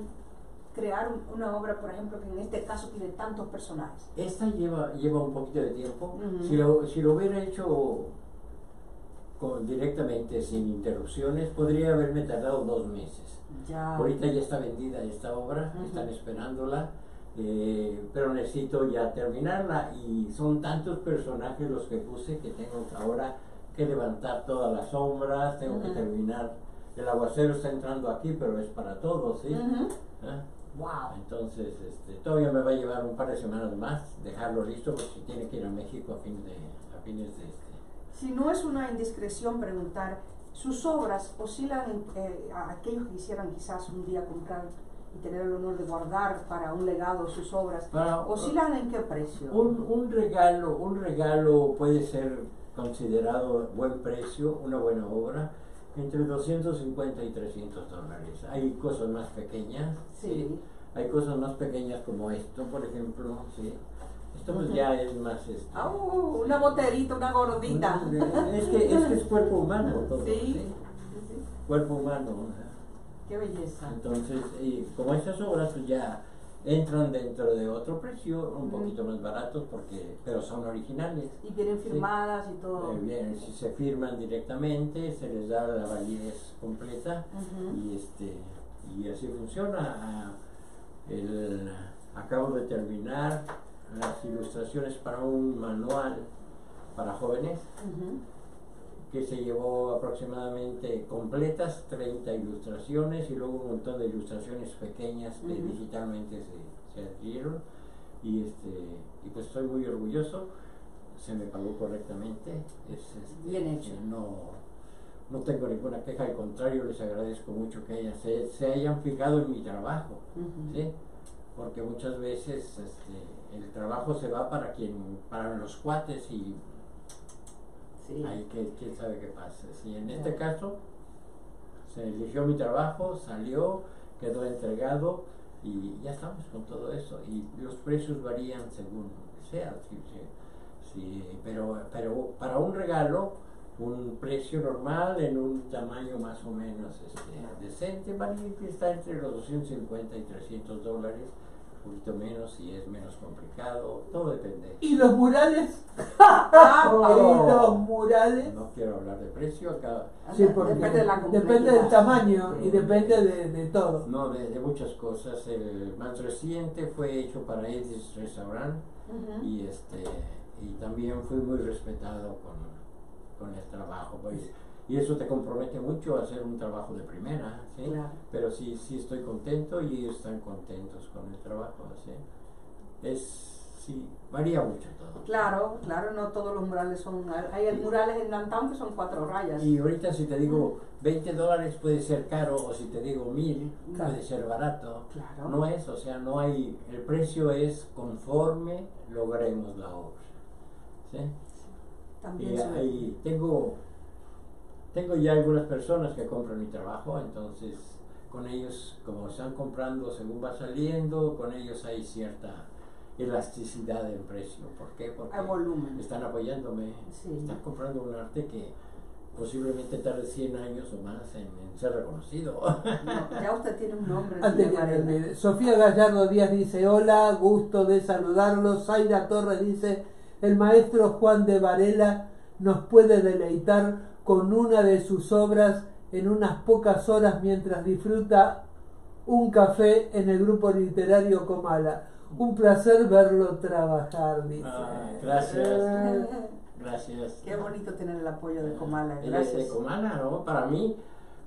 crear un- una obra, por ejemplo, que en este caso tiene tantos personajes? Esta lleva, lleva un poquito de tiempo. Ujú. si, lo, si lo hubiera hecho con- directamente, sin interrupciones, podría haberme tardado dos meses. Ya. Ahorita ya está vendida esta obra, Ujú. están esperándola, eh, pero necesito ya terminarla y son tantos personajes los que puse que tengo que ahora que levantar todas las sombras, tengo que Ujú. terminar. El aguacero está entrando aquí, pero es para todos, ¿sí? Ujú. ¿Ah? Wow. Entonces, este, todavía me va a llevar un par de semanas más dejarlo listo porque tiene que ir a México a, fin de, a fines de este. Si no es una indiscreción preguntar, ¿sus obras oscilan en- eh, a aquellos que quisieran quizás un día comprar y tener el honor de guardar para un legado sus obras? Para- ¿Oscilan en qué precio? Un, un regalo, un regalo puede ser considerado buen precio, una buena obra, entre 250 y 300 dólares. Hay cosas más pequeñas, Sí. Hay cosas más pequeñas como esto, por ejemplo, ¿sí? Esto ya es más este. ¡Au! una boterita, una gordita. Es que, es que es cuerpo humano todo. Cuerpo humano. ¿no? Qué belleza. Entonces, y como estas obras pues ya entran dentro de otro precio, un poquito más baratos, porque, pero son originales. Y vienen Sí. firmadas y todo. Eh, bien, si se firman directamente, se les da la validez completa y este y así funciona. Ah, el- acabo de terminar las ilustraciones para un manual para jóvenes que se llevó aproximadamente completas 30 ilustraciones y luego un montón de ilustraciones pequeñas que digitalmente se, se adquirieron y este y pues estoy muy orgulloso se me pagó correctamente es, este, Bien hecho. no no tengo ninguna queja al contrario les agradezco mucho que se, se hayan fijado en mi trabajo. ¿sí? porque muchas veces este, el trabajo se va para quien para los cuates y Sí. Ahí que quién sabe qué pasa. Sí, en este caso se eligió mi trabajo, salió, quedó entregado y ya estamos con todo eso. Y los precios varían según sea. sí, sí, sí, pero, pero para un regalo, un precio normal en un tamaño más o menos este, decente, varía, está entre los 250 y 300 dólares, poquito menos si es menos complicado, todo depende. ¿Y los murales? Ah, ¿Y los murales? No quiero hablar de precio acá. Sí, porque Depende de la depende complejidad. del tamaño y depende de, de todo. No, de, de muchas cosas. El más reciente fue hecho para Eddie's Restaurant y este y también fui muy respetado con, con el trabajo. Pues, y eso te compromete mucho a hacer un trabajo de primera, ¿sí? Claro. Pero sí, sí estoy contento y ellos están contentos con el trabajo, ¿sí? Es, Sí, varía mucho todo. Claro, claro, no todos los murales son. Hay el murales en downtown que son cuatro rayas. Y ahorita si te digo 20 dólares puede ser caro o si te digo 1000 Claro. puede ser barato. Claro. No es, o sea, no hay, el precio es conforme logremos la obra. ¿sí? También Y ahí tengo, tengo ya algunas personas que compran mi trabajo, entonces con ellos, como están comprando según va saliendo, con ellos hay cierta elasticidad en precio. ¿Por qué? Porque volumen. están apoyándome, Sí. están comprando un arte que posiblemente tarde 100 años o más en, en ser reconocido. No, ya usted tiene un nombre. Antes que Sofía Gallardo Díaz dice, hola, gusto de saludarlos. Zaira Torres dice, el maestro Juan de Varela nos puede deleitar con una de sus obras en unas pocas horas mientras disfruta un café en el grupo literario Comala. Un placer verlo trabajar, dice. Ah, gracias. Gracias. Qué bonito tener el apoyo de Comala. El Gracias. de Comala, ¿no? Para mí,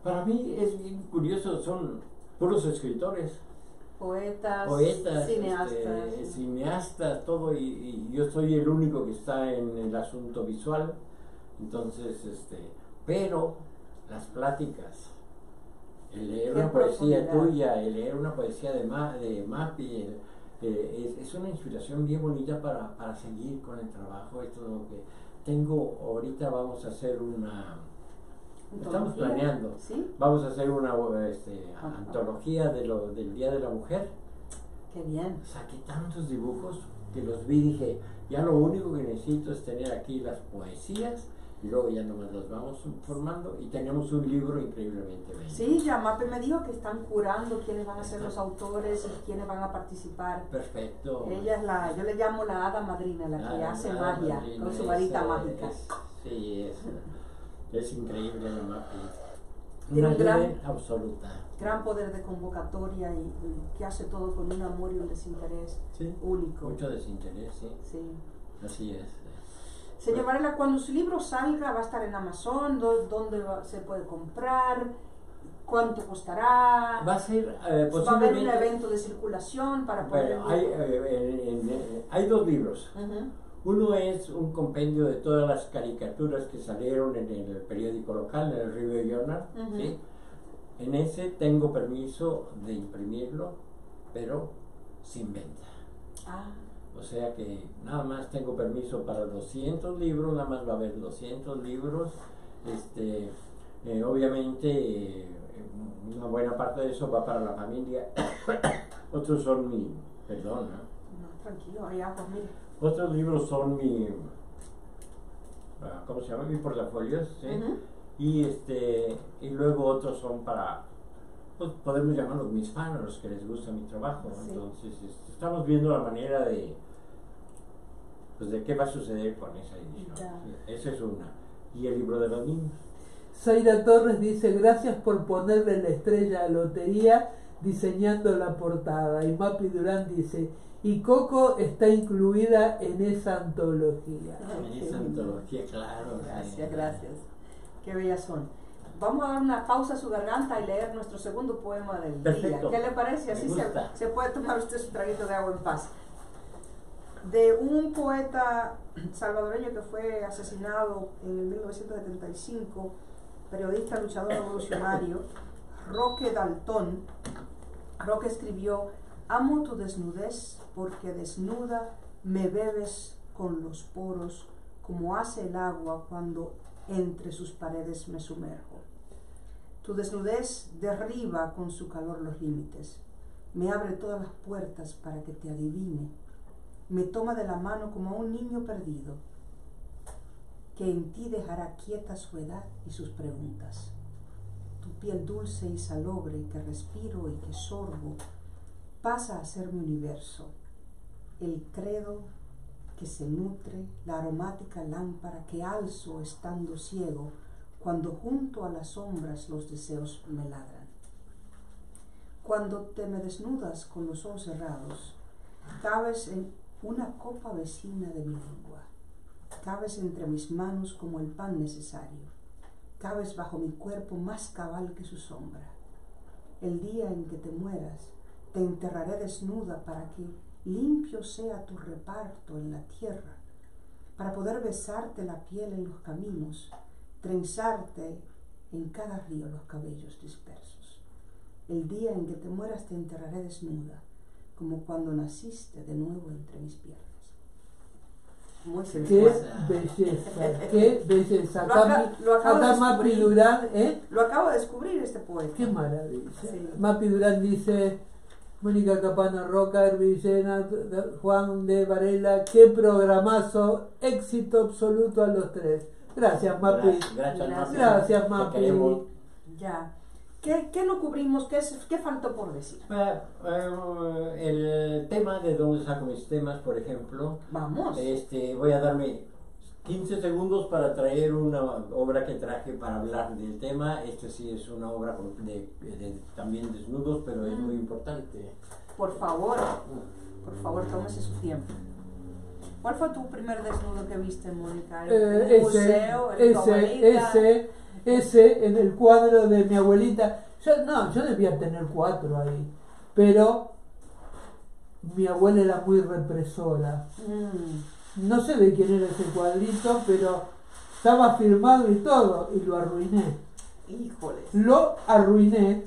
para mí es bien curioso, son puros escritores. Poetas, poetas, cineastas. este, cineastas, todo, y, y yo soy el único que está en el asunto visual. Entonces, este, pero las pláticas, el leer una poesía tuya, el leer una poesía de, Ma- de Mapi, el- eh, es, es una inspiración bien bonita para, para seguir con el trabajo. Esto es lo que tengo, ahorita vamos a hacer una, estamos planeando, ¿Sí? vamos a hacer una este, Ajá. antología de lo, del Día de la Mujer Qué bien. saqué tantos dibujos que los vi y dije, ya lo único que necesito es tener aquí las poesías y luego ya nomás las vamos formando y tenemos un libro increíblemente bello. Sí, ya Mape me dijo que están curando quiénes van a ser los autores y quiénes van a participar. Perfecto. Ella es la, yo le llamo la hada madrina, la que hace magia madrina, con su varita mágica. es- sí, es, es increíble la. Tiene Una un gran- absoluta. Gran poder de convocatoria y, y que hace todo con un amor y un desinterés Sí. único. Mucho desinterés, sí. Sí. Así es. Señor Varela, cuando su libro salga, va a estar en Amazon, ¿Dó- ¿dónde va- se puede comprar? ¿Cuánto costará? Va a ser eh, ¿Va a haber un evento de circulación para poder... Bueno, hay, eh, en- hay dos libros. Uno es un compendio de todas las caricaturas que salieron en el periódico local, en el Review Journal. Ujú. ¿sí? En ese tengo permiso de imprimirlo, pero sin venta. Ah, O sea que nada más tengo permiso para 200 libros, nada más va a haber 200 libros. Este, eh, obviamente, eh, una buena parte de eso va para la familia. Otros son mi, perdón, ¿no? no, tranquilo, allá pues mire. Otros libros son mi, ah, ¿cómo se llama? Mi portafolio, ¿sí? Y este, y luego otros son para, pues podemos llamarlos mis fans, los que les gusta mi trabajo. Sí. Entonces, este, estamos viendo la manera de, pues de qué va a suceder con esa edición. Ya. Esa es una. Y el libro de los niños. Zaira Torres dice, gracias por ponerle la estrella a Lotería diseñando la portada. Y Mapi Durán dice, y Coco está incluida en esa antología. Ay, En esa lindo. antología, claro. sí. Gracias, gracias. Qué bellas son. Vamos a dar una pausa a su garganta y leer nuestro segundo poema del Perfecto. día. ¿Qué le parece? Me Así se, se puede tomar usted su traguito de agua en paz. De un poeta salvadoreño que fue asesinado en el 1975, periodista, luchador revolucionario, Roque Daltón. Roque escribió, amo tu desnudez porque desnuda me bebes con los poros como hace el agua cuando entre sus paredes me sumerjo. Tu desnudez derriba con su calor los límites, me abre todas las puertas para que te adivine, me toma de la mano como a un niño perdido, que en ti dejará quieta su edad y sus preguntas. Tu piel dulce y salobre que respiro y que sorbo pasa a ser mi universo, el credo que se nutre, la aromática lámpara que alzo estando ciego cuando junto a las sombras los deseos me ladran. Cuando te me desnudas con los ojos cerrados, cabes en una copa vecina de mi lengua, cabes entre mis manos como el pan necesario, cabes bajo mi cuerpo más cabal que su sombra. El día en que te mueras, te enterraré desnuda para que limpio sea tu reparto en la tierra, para poder besarte la piel en los caminos, trenzarte en cada río los cabellos dispersos. El día en que te mueras te enterraré desnuda, como cuando naciste de nuevo entre mis piernas. Muy Qué belleza, qué belleza. Lo Acá, lo acabo de acá Mapi descubrir. Durán, ¿eh? Lo acabo de descubrir este poeta. Qué maravilla. Sí. Mapi Durán dice, Mónica Capano Roca, Hervillena, Juan de Varela, qué programazo, éxito absoluto a los tres. Gracias, Mapi. Gracias, gracias, Mapi. Gracias, Mapi. Ya. ¿Qué, qué no cubrimos? ¿Qué, es- qué faltó por decir? Eh, eh, el tema de dónde saco mis temas, por ejemplo, Vamos. este, voy a darme 15 segundos para traer una obra que traje para hablar del tema. Este sí es una obra con- de, de- también desnudos, pero es muy importante. Por favor, por favor, tómese su tiempo. ¿Cuál fue tu primer desnudo que viste, Mónica? ¿En Eh, un ese, museo? ¿En tu ese, ese, ese, en el cuadro de mi abuelita. Yo, no, yo debía tener cuatro ahí, pero mi abuela era muy represora. Mm, No sé de quién era ese cuadrito, pero estaba firmado y todo, y lo arruiné. híjoles. Lo arruiné,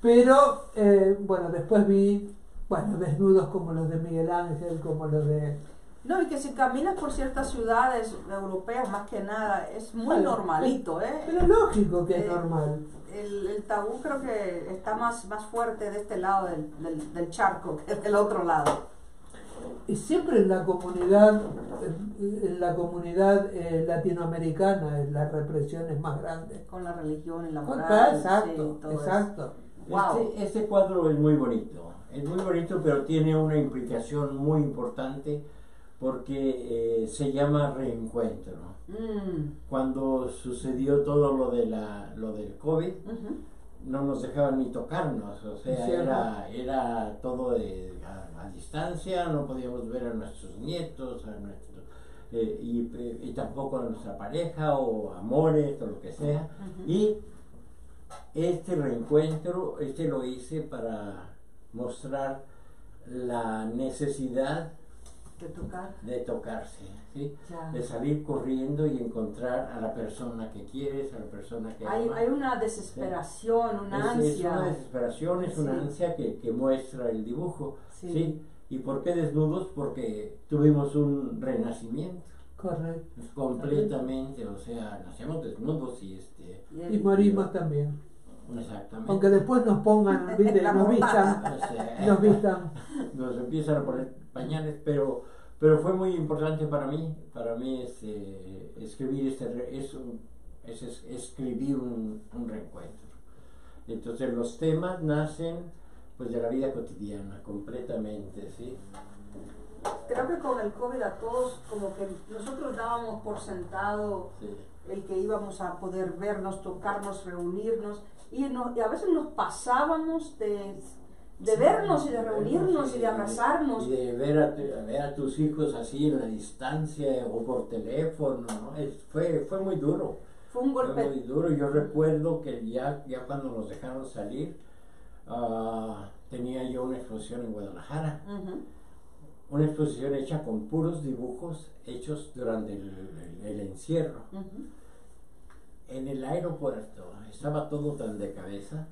pero eh, bueno, después vi, bueno, desnudos como los de Miguel Ángel, como los de... No, y que si caminas por ciertas ciudades europeas, más que nada, es muy Bueno, normalito, ¿eh? Pero lógico que es Eh, normal. El, el tabú creo que está más, más fuerte de este lado del, del, del charco que del otro lado. Y siempre en la comunidad, en la comunidad eh, latinoamericana, la represión es más grande. Con la religión y la moral. Ah, sí, exacto, todo eso. exacto. Wow. Este, este cuadro es muy bonito, es muy bonito, pero tiene una implicación muy importante porque eh, se llama reencuentro. Mm, Cuando sucedió todo lo, de la, lo del COVID, ujú. no nos dejaban ni tocarnos, o sea, era, era todo de- a, a distancia, no podíamos ver a nuestros nietos, a nuestros, eh, y, y tampoco a nuestra pareja o amores o lo que sea. Ujú. Y este reencuentro, este lo hice para mostrar la necesidad De tocar. de tocarse, ¿sí? Ya. de salir corriendo y encontrar a la persona que quieres, a la persona que Hay, hay una desesperación, una Es- Es, ansia. una desesperación, es una Sí. ansia que, que muestra el dibujo. Sí. Sí. ¿Y por qué desnudos? Porque tuvimos un renacimiento. Correcto. Pues, completamente, o sea, nacemos desnudos y este. el- Y morimos también. Exactamente. Aunque después nos pongan, nos vistan, nos vistan. nos empiezan a poner pañales, pero, pero fue muy importante para mí, para mí este, escribir este, es un- es, es- escribir un, un reencuentro. Entonces los temas nacen pues de la vida cotidiana, completamente, ¿sí? Creo que con el COVID a todos, como que nosotros dábamos por sentado Sí. el que íbamos a poder vernos, tocarnos, reunirnos, y, no- y a veces nos pasábamos de, de vernos y de reunirnos y de abrazarnos. Y de ver a, tu- ver a tus hijos así en la distancia o por teléfono, ¿no? Es- fue, fue muy duro. Fue un Fue muy golpe. duro. Yo recuerdo que ya, ya cuando nos dejaron salir, ah, tenía yo una exposición en Guadalajara. Una exposición hecha con puros dibujos hechos durante el, el- el encierro. En el aeropuerto estaba todo tan de cabeza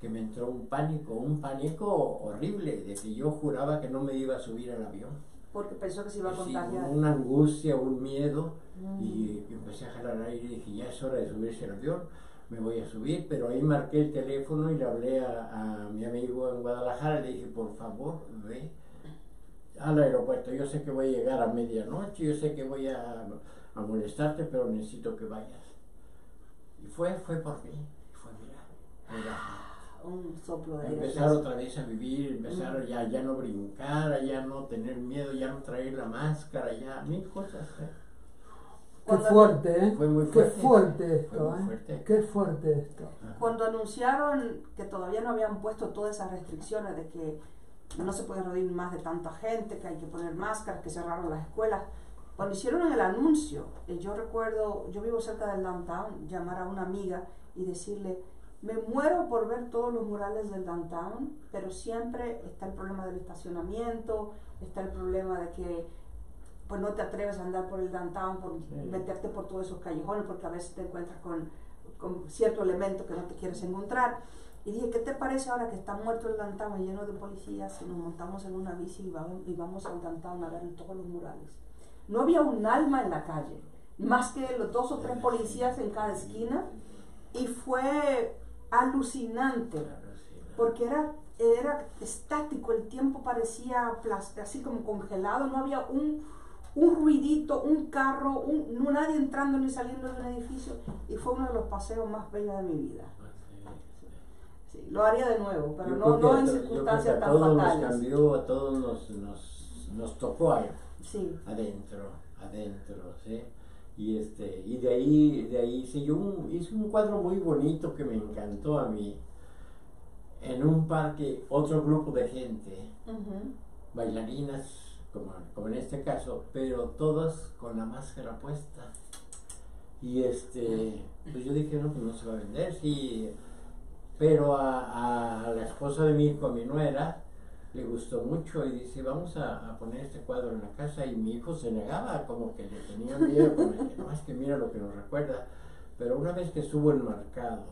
que me entró un pánico, un pánico horrible, de que yo juraba que no me iba a subir al avión. Porque pensó que se iba a Sí, contagiar. una angustia, un miedo, Mm. y empecé a jalar aire y dije, ya es hora de subirse al avión, me voy a subir, pero ahí marqué el teléfono y le hablé a, a mi amigo en Guadalajara, le dije, por favor, ve al aeropuerto, yo sé que voy a llegar a medianoche, yo sé que voy a, a molestarte, pero necesito que vayas. Y fue, fue por mí, y fue, mira, mira. Un soplo de aire Empezar otra vez a vivir, empezar Mm. ya, ya no brincar, a ya no tener miedo, ya no traer la máscara, ya mil cosas. ¿eh? Qué fuerte, ¿eh? Fue muy Qué fuerte. fuerte Fue esto, ¿eh? fuerte. Qué fuerte esto. Ajá. Cuando anunciaron que todavía no habían puesto todas esas restricciones de que no se puede reunir más de tanta gente, que hay que poner máscaras, que cerraron las escuelas, cuando hicieron el anuncio, eh, yo recuerdo, yo vivo cerca del downtown, llamar a una amiga y decirle, Me muero por ver todos los murales del downtown, pero siempre está el problema del estacionamiento, está el problema de que pues no te atreves a andar por el downtown, por Sí. meterte por todos esos callejones, porque a veces te encuentras con, con cierto elemento que no te quieres encontrar. Y dije, ¿qué te parece ahora que está muerto el downtown lleno de policías si nos montamos en una bici y vamos, y vamos al downtown a ver todos los murales? No había un alma en la calle, más que los dos o tres policías en cada esquina, y fue alucinante porque era, era estático, el tiempo parecía así como congelado, no había un, un ruidito, un carro, un, no nadie entrando ni saliendo de un edificio, y fue uno de los paseos más bellos de mi vida. Sí, lo haría de nuevo, pero Yo no, en to- yo creo que circunstancias a tan todos nos fatales. cambió, a todos nos, nos, nos tocó algo. Sí, adentro, adentro, ¿sí? Y este, y de ahí, de ahí hice yo un, hice un cuadro muy bonito que me encantó a mí. En un parque, otro grupo de gente, bailarinas, como, como en este caso, pero todas con la máscara puesta. Y este, pues yo dije, no, pues no se va a vender, sí. Pero a, a la esposa de mi hijo, a mi nuera, le gustó mucho y dice, vamos a, poner este cuadro en la casa. Y mi hijo se negaba, como que le tenía miedo, como que, no, es que mira lo que nos recuerda. Pero una vez que estuvo enmarcado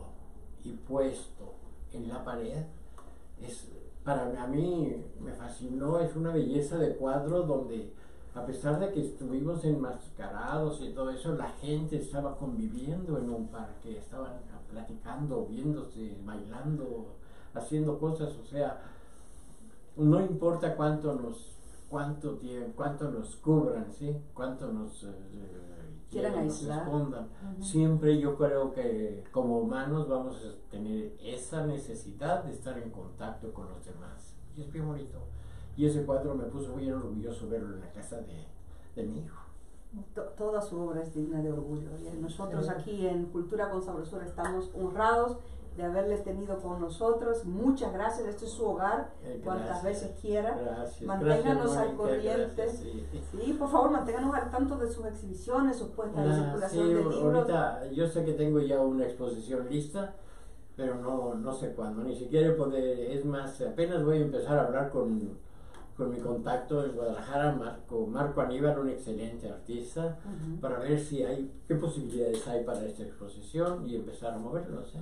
y puesto en la pared, es, para a mí me fascinó, es una belleza de cuadro donde a pesar de que estuvimos enmascarados y todo eso, la gente estaba conviviendo en un parque, estaban platicando, viéndose, bailando, haciendo cosas, o sea, no importa cuánto nos cuánto tiempo, cuánto nos cubran, ¿sí? Cuánto nos eh, Quieran quieran, nos aislar. escondan. ujú. Siempre yo creo que como humanos vamos a tener esa necesidad de estar en contacto con los demás. Y es bien bonito. Y ese cuadro me puso muy orgulloso verlo en la casa de, de mi hijo. To- Toda su obra es digna de orgullo. Y nosotros Sí. aquí en Cultura con Sabrosura estamos honrados de haberle tenido con nosotros. Muchas gracias. Este es su hogar, Eh, cuantas gracias. veces quiera. Gracias. Manténganos gracias, al corriente. sí. Sí, por favor, manténganos al tanto de sus exhibiciones, sus puestas en Ah, circulación sí, de libros. ahorita yo sé que tengo ya una exposición lista, pero no, no sé cuándo, ni siquiera poder, es más, apenas voy a empezar a hablar con, con mi contacto en Guadalajara, Marco, Marco Aníbal, un excelente artista, para ver si hay, qué posibilidades hay para esta exposición y empezar a moverlo, ¿sí?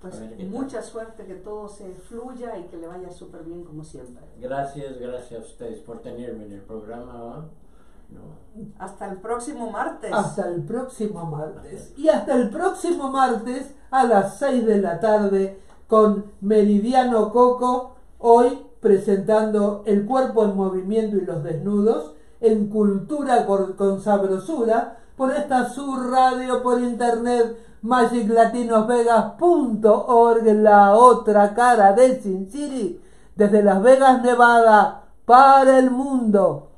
Pues mucha suerte, que todo se fluya y que le vaya súper bien como siempre. Gracias, gracias a ustedes por tenerme en el programa. ¿no? No. Hasta el próximo martes. Hasta el próximo martes. Y hasta el próximo martes a las 6 de la tarde con Meridiano Coco, hoy presentando El cuerpo en movimiento y los desnudos en Cultura con, con Sabrosura por esta sur radio por internet magiclatinosvegas.org la otra cara del Sin City desde Las Vegas, Nevada para el mundo.